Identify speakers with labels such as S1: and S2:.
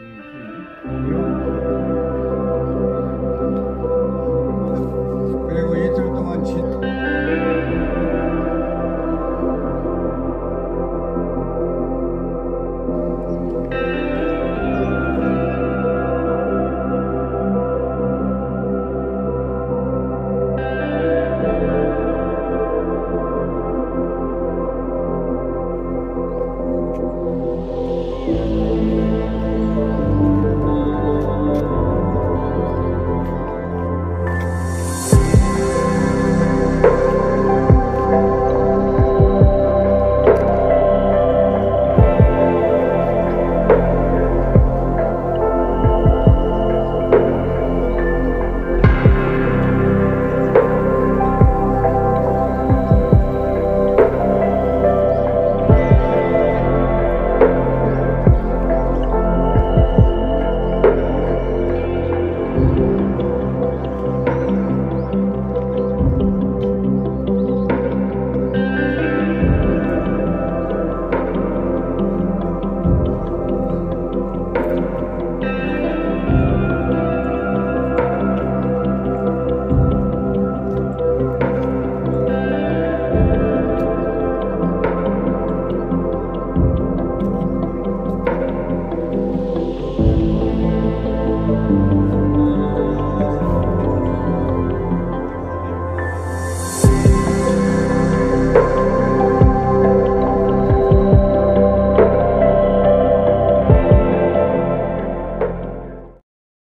S1: Mm-hmm.